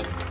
ん?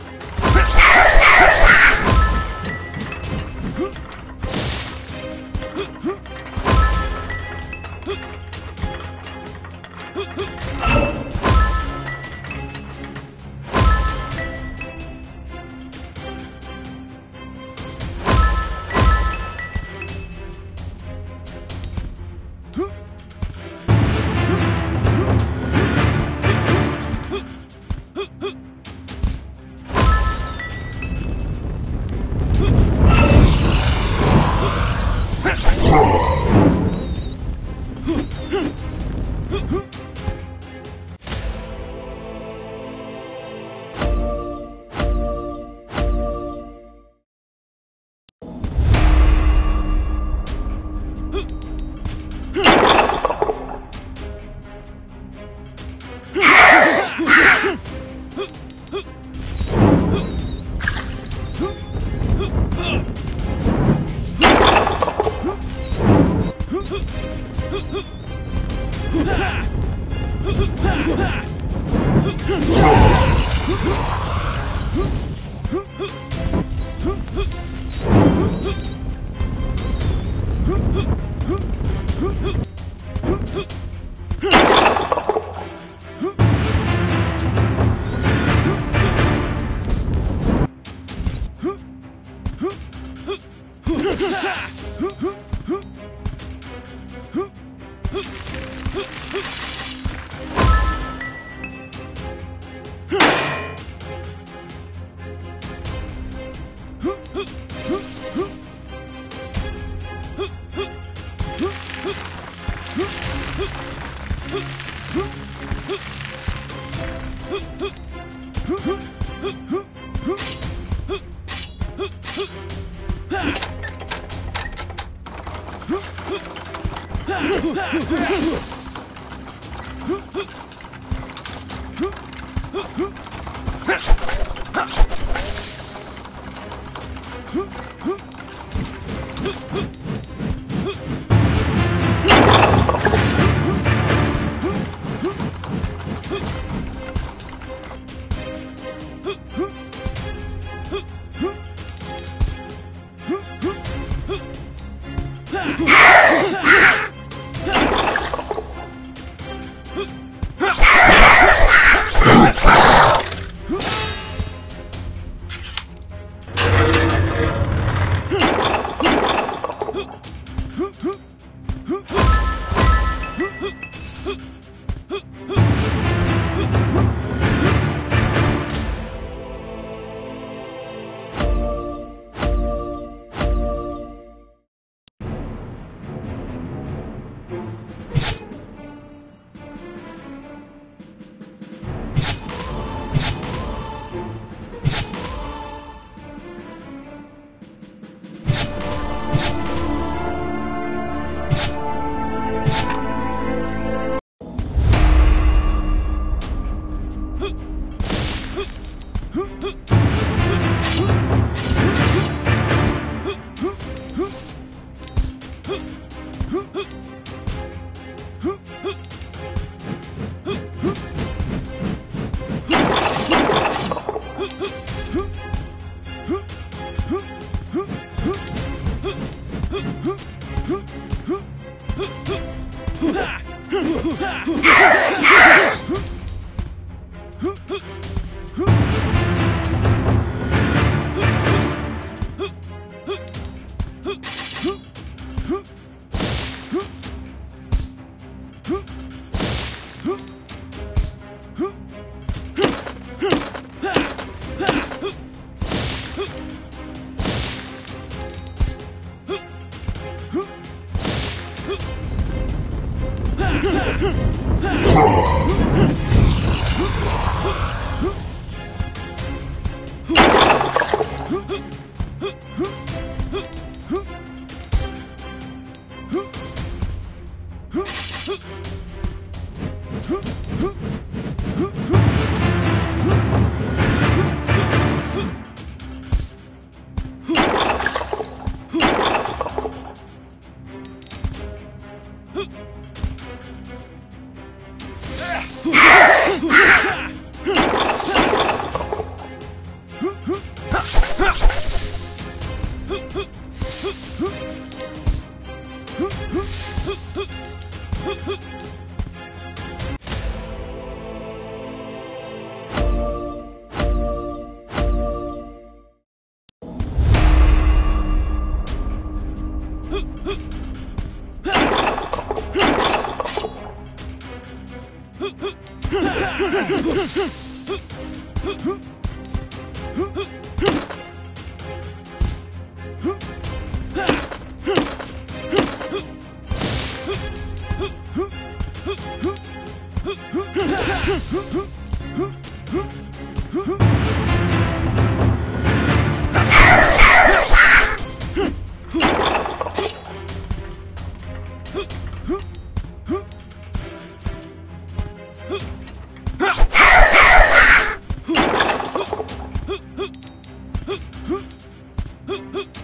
Huh.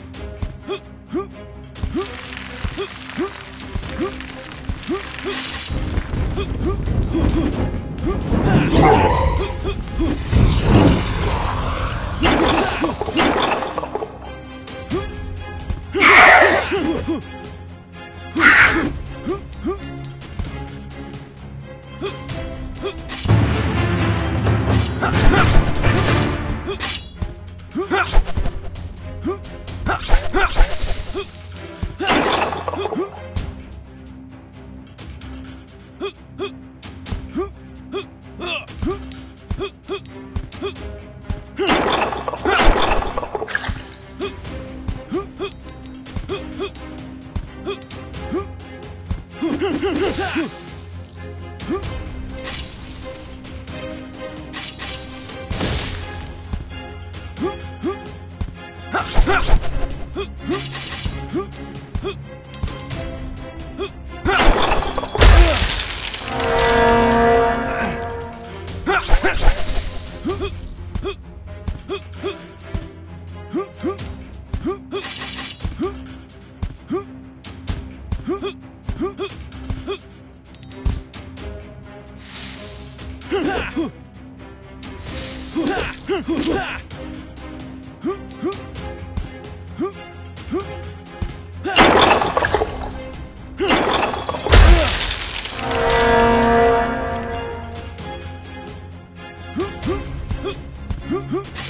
Huh?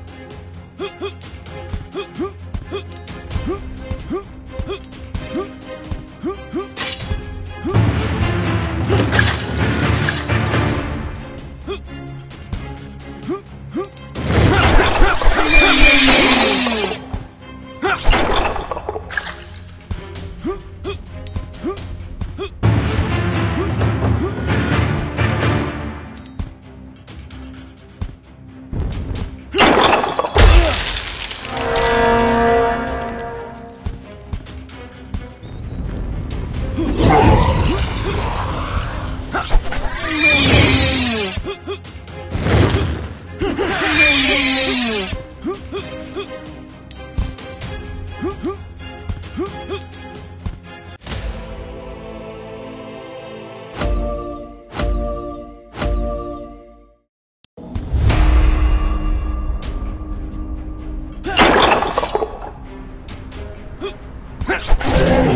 Huh?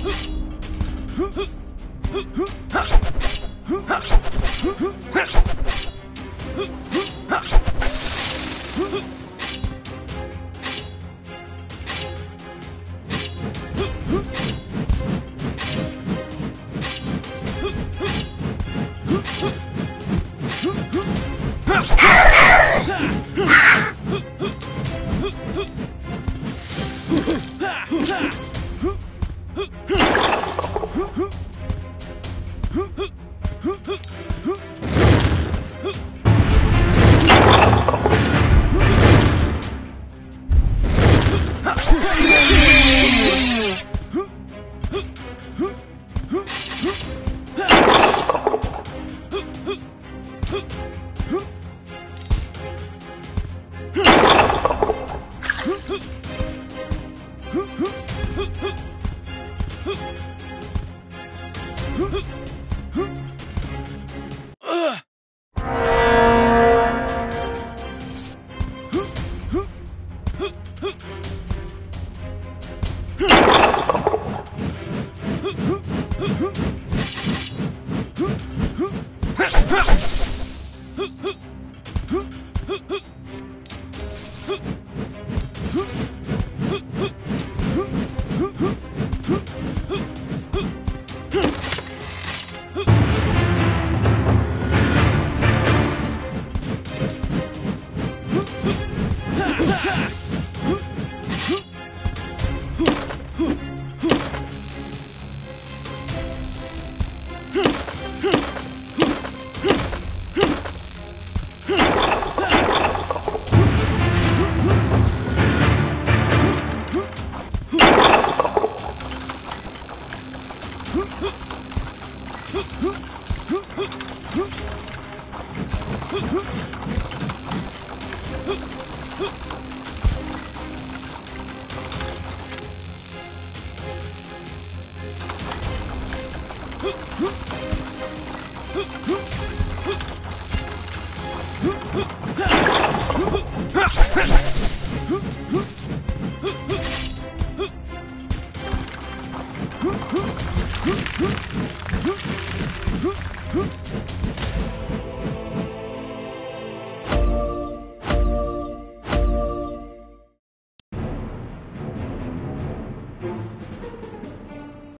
ふっふっふっふっ